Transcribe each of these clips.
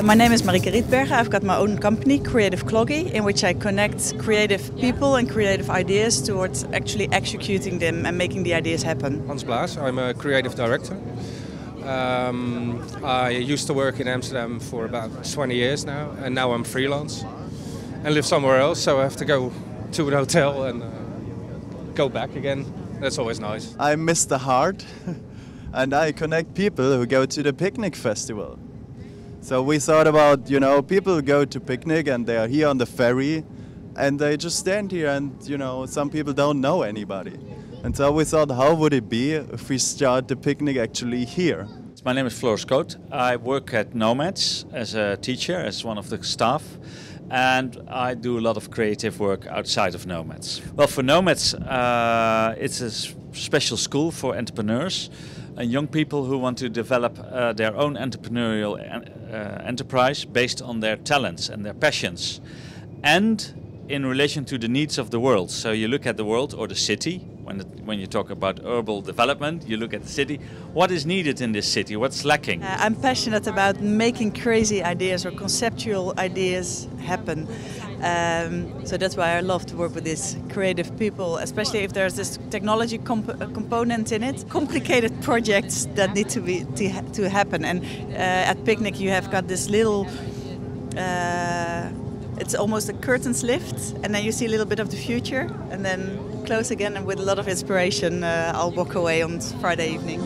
Uh, my name is Marike Rietberger. I've got my own company, Creative Cloggy, in which I connect creative people and creative ideas towards actually executing them and making the ideas happen. Hans Blaas, I'm a creative director. Um, I used to work in Amsterdam for about 20 years now, and now I'm freelance and live somewhere else, so I have to go to an hotel and uh, go back again. That's always nice. I'm Mr. Hart, and I connect people who go to the picnic festival. So we thought about, you know, people go to picnic and they are here on the ferry and they just stand here and, you know, some people don't know anybody. And so we thought, how would it be if we start the picnic actually here? My name is Floris Koot. I work at Knowmads as a teacher, as one of the staff, and I do a lot of creative work outside of Knowmads. Well, for Knowmads, uh, it's a special school for entrepreneurs young people who want to develop uh, their own entrepreneurial uh, enterprise based on their talents and their passions. And in relation to the needs of the world. So you look at the world or the city, when, when you talk about urban development, you look at the city. What is needed in this city? What's lacking? Uh, I'm passionate about making crazy ideas or conceptual ideas happen. Um, so that's why I love to work with these creative people, especially if there's this technology comp component in it. Complicated projects that need to be to, ha to happen. And uh, at Picnic, you have got this little. Uh, it's almost a curtains lift, and then you see a little bit of the future, and then close again. And with a lot of inspiration, uh, I'll walk away on Friday evening.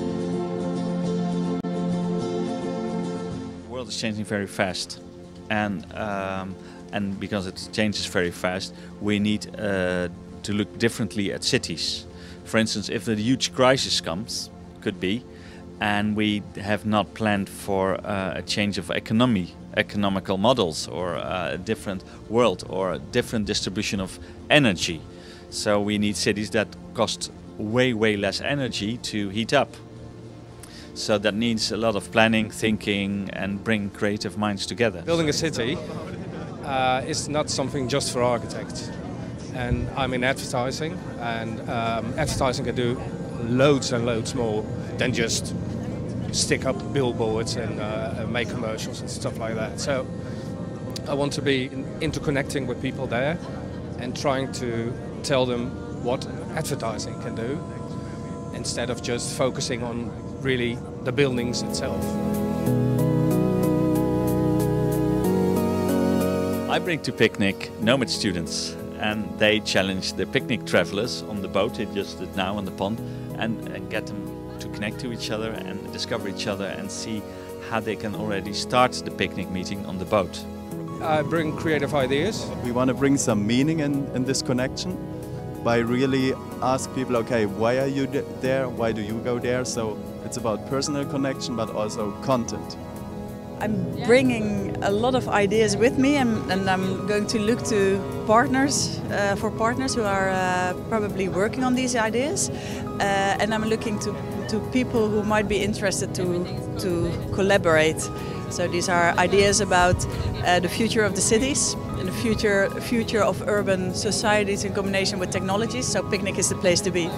The world is changing very fast, and um, and because it changes very fast, we need uh, to look differently at cities. For instance, if a huge crisis comes, could be, and we have not planned for uh, a change of economy, economical models, or a different world, or a different distribution of energy. So we need cities that cost way, way less energy to heat up. So that needs a lot of planning, thinking, and bring creative minds together. Building a city uh, is not something just for architects. And I'm in advertising, and um, advertising can do loads and loads more than just stick up billboards and uh, make commercials and stuff like that. So I want to be interconnecting with people there and trying to tell them what advertising can do instead of just focusing on really the buildings itself. I bring to picnic nomad students and they challenge the picnic travelers on the boat they just did now on the pond and, and get them to connect to each other and discover each other and see how they can already start the picnic meeting on the boat. I bring creative ideas. We want to bring some meaning in, in this connection by really ask people, okay, why are you there? Why do you go there? So it's about personal connection, but also content. I'm bringing a lot of ideas with me and, and I'm going to look to partners, uh, for partners who are uh, probably working on these ideas. Uh, and I'm looking to, to people who might be interested to, to collaborate. So these are ideas about uh, the future of the cities and the future, future of urban societies in combination with technologies. So Picnic is the place to be.